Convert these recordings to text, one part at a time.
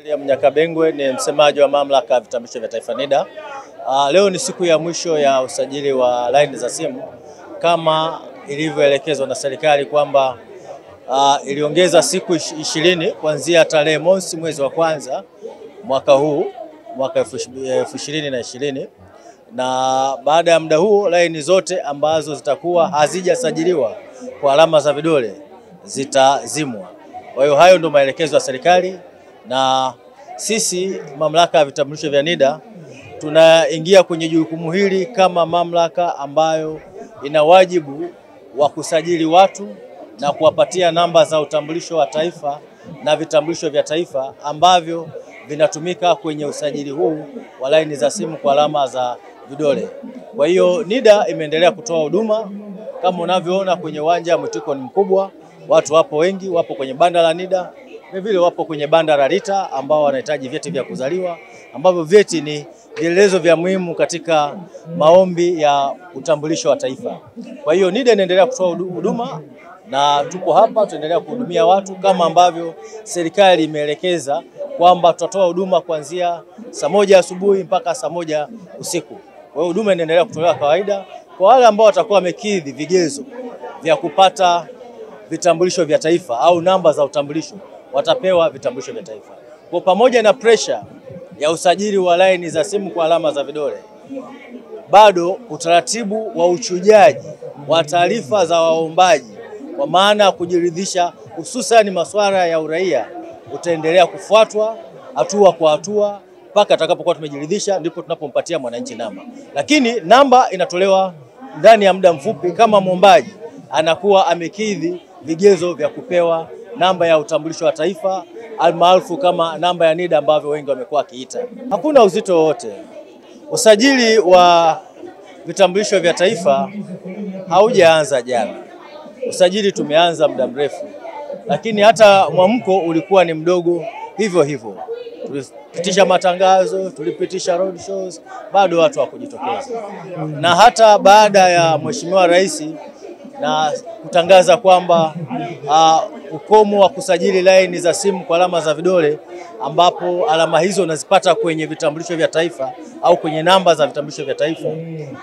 William Nyakabengwe ni msemaji wa mamlaka ya vitambulisho vya taifa NIDA. Uh, leo ni siku ya mwisho ya usajili wa laini za simu kama ilivyoelekezwa na serikali kwamba uh, iliongeza siku ish- ishirini kuanzia tarehe mosi mwezi wa kwanza mwaka huu mwaka elfu ishirini na ishirini na baada ya muda huo laini zote ambazo zitakuwa hazijasajiliwa kwa alama za vidole zitazimwa. Kwa hiyo hayo ndio maelekezo ya serikali, na sisi mamlaka ya vitambulisho vya NIDA tunaingia kwenye jukumu hili kama mamlaka ambayo ina wajibu wa kusajili watu na kuwapatia namba za utambulisho wa taifa na vitambulisho vya taifa ambavyo vinatumika kwenye usajili huu wa laini za simu kwa alama za vidole. Kwa hiyo NIDA imeendelea kutoa huduma. Kama unavyoona kwenye uwanja, mwitiko ni mkubwa, watu wapo wengi, wapo kwenye banda la NIDA, vilevile wapo kwenye banda la RITA ambao wanahitaji vyeti vya kuzaliwa ambavyo vyeti ni vielelezo vya muhimu katika maombi ya utambulisho wa taifa. Kwa hiyo NIDA inaendelea kutoa huduma na tuko hapa, tunaendelea kuhudumia watu kama ambavyo serikali imeelekeza kwamba tutatoa huduma kuanzia saa moja asubuhi mpaka saa moja usiku. Kwa hiyo huduma inaendelea kutolewa kawaida kwa wale ambao watakuwa wamekidhi vigezo vya kupata vitambulisho vya taifa au namba za utambulisho watapewa vitambulisho vya taifa. Kwa pamoja na presha ya usajili wa laini za simu kwa alama za vidole, bado utaratibu wa uchujaji wa taarifa za waombaji kwa maana ya kujiridhisha, hususan masuala ya uraia utaendelea kufuatwa hatua kwa hatua mpaka atakapokuwa tumejiridhisha, ndipo tunapompatia mwananchi namba. Lakini namba inatolewa ndani ya muda mfupi kama mwombaji anakuwa amekidhi vigezo vya kupewa namba ya utambulisho wa taifa almaarufu kama namba ya NIDA ambavyo wengi wamekuwa wakiita. Hakuna uzito wowote. Usajili wa vitambulisho vya taifa haujaanza jana. Usajili tumeanza muda mrefu, lakini hata mwamko ulikuwa ni mdogo hivyo hivyo. Tulipitisha matangazo, tulipitisha road shows, bado watu hawakujitokeza, na hata baada ya Mheshimiwa Rais na kutangaza kwamba uh, ukomo wa kusajili laini za simu kwa alama za vidole ambapo alama hizo unazipata kwenye vitambulisho vya taifa au kwenye namba za vitambulisho vya taifa,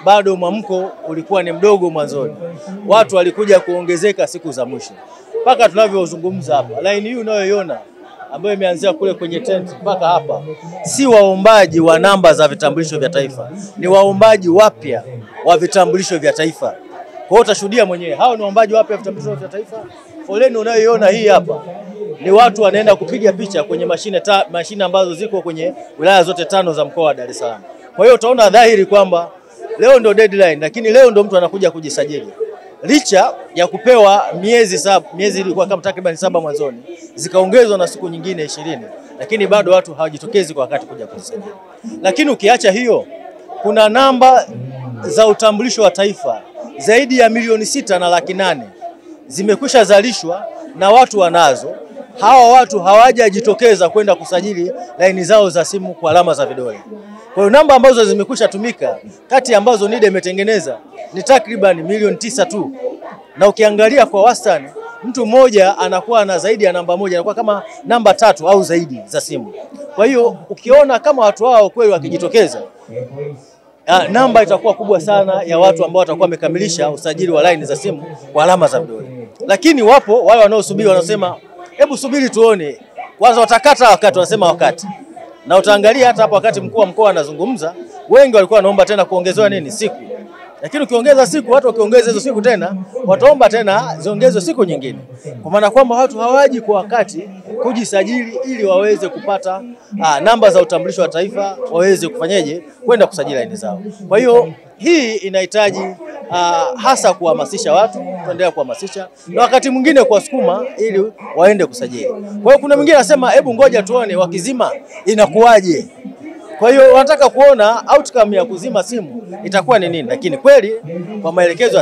bado mwamko ulikuwa ni mdogo mwanzoni. Watu walikuja kuongezeka siku za mwisho mpaka tunavyozungumza hapa. Laini hii unayoiona ambayo imeanzia kule kwenye tent mpaka hapa, si waombaji wa namba za vitambulisho vya taifa, ni waombaji wapya wa vitambulisho vya taifa. Kwa hiyo utashuhudia mwenyewe, hao ni waombaji wapya wa vitambulisho vya taifa. Foleni unayoiona hii hapa ni watu wanaenda kupiga picha kwenye mashine, ta, mashine ambazo ziko kwenye wilaya zote tano za mkoa wa Dar es Salaam. Kwa hiyo utaona dhahiri kwamba leo ndo deadline, lakini leo ndo mtu anakuja kujisajili licha ya kupewa miezi saba, miezi ilikuwa kama takriban saba mwanzoni, zikaongezwa na siku nyingine ishirini, lakini bado watu hawajitokezi kwa wakati kuja kujisajili. Lakini ukiacha hiyo, kuna namba za utambulisho wa taifa zaidi ya milioni sita na laki nane zimekwisha zalishwa na watu wanazo. Hawa watu hawajajitokeza kwenda kusajili laini zao za simu kwa alama za vidole. Kwa hiyo namba ambazo zimekwisha tumika kati ambazo NIDA imetengeneza ni takriban milioni tisa tu, na ukiangalia kwa wastani mtu mmoja anakuwa na zaidi ya namba moja, anakuwa kama namba tatu au zaidi za simu. Kwa hiyo ukiona kama watu hao kweli wakijitokeza Ah, namba itakuwa kubwa sana ya watu ambao watakuwa wamekamilisha usajili wa laini za simu kwa alama za vidole. Lakini wapo wale wanaosubiri wanasema, hebu subiri tuone. Kwanza, watakata wakati, wanasema wakati, na utaangalia hata hapo wakati mkuu wa mkoa anazungumza, wengi walikuwa wanaomba tena kuongezewa nini siku, lakini ukiongeza siku, watu wakiongeza hizo siku tena wataomba tena ziongezwe siku nyingine, kwa maana kwamba watu hawaji kwa wakati kujisajili ili waweze kupata aa, namba za utambulisho wa taifa, waweze kufanyeje kwenda kusajili aina zao. Kwa hiyo hii inahitaji uh, hasa kuhamasisha watu, tuendelea kuhamasisha na wakati mwingine kuwasukuma ili waende kusajili. Kwa hiyo kuna mwingine anasema hebu ngoja tuone wakizima inakuwaje. Kwa hiyo wanataka kuona outcome ya kuzima simu itakuwa ni nini, lakini kweli kwa maelekezo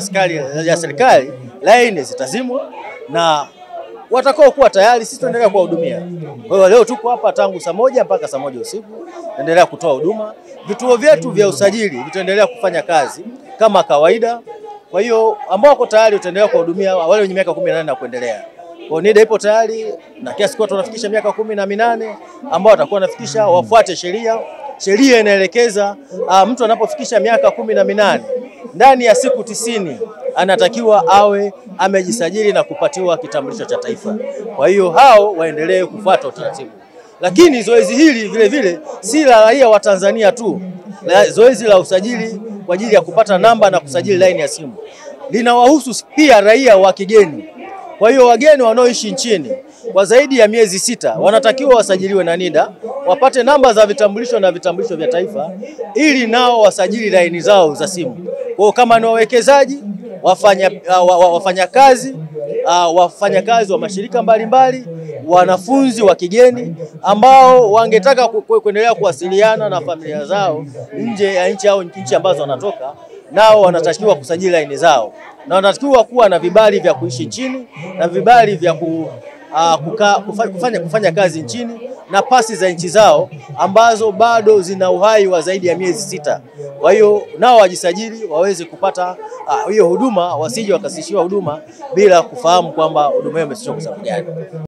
ya serikali laini zitazimwa na watakao kuwa tayari, sisi tuendelea kuwahudumia. Kwa hiyo leo tuko hapa tangu saa moja mpaka saa moja usiku, tuendelea kutoa huduma. Vituo vyetu vya usajili vitaendelea kufanya kazi kama kawaida. Kwa hiyo ambao wako tayari tutaendelea kuwahudumia wale wenye miaka kumi na kuendelea. Kwa NIDA ipo tayari na kiasi kwa tunafikisha miaka kumi na minane ambao watakuwa wanafikisha wafuate sheria. Sheria inaelekeza uh, mtu anapofikisha miaka kumi na minane ndani ya siku tisini anatakiwa awe amejisajili na kupatiwa kitambulisho cha taifa. Kwa hiyo hao waendelee kufuata utaratibu, lakini zoezi hili vile vile si la raia wa Tanzania tu. La, zoezi la usajili kwa ajili ya kupata namba na kusajili laini ya simu linawahusu pia raia wa kigeni. Kwa hiyo wageni wanaoishi nchini kwa zaidi ya miezi sita wanatakiwa wasajiliwe na NIDA, wapate namba za vitambulisho na vitambulisho vya taifa, ili nao wasajili laini zao za simu. Kwa kama ni wawekezaji, wafanya uh, wafanyakazi uh, wafanyakazi wa mashirika mbalimbali, wanafunzi wa kigeni ambao wangetaka kuendelea kuwasiliana na familia zao nje ya nchi au nchi ambazo wanatoka nao wanatakiwa kusajili laini zao na wanatakiwa kuwa na vibali vya kuishi nchini na vibali vya ku, uh, kuka, kufanya, kufanya kazi nchini na pasi za nchi zao ambazo bado zina uhai wa zaidi ya miezi sita. Kwa hiyo nao wajisajili waweze kupata hiyo uh, huduma, wasije wakasishiwa huduma bila kufahamu kwamba huduma hiyo imesitishwa kwa sababu gani.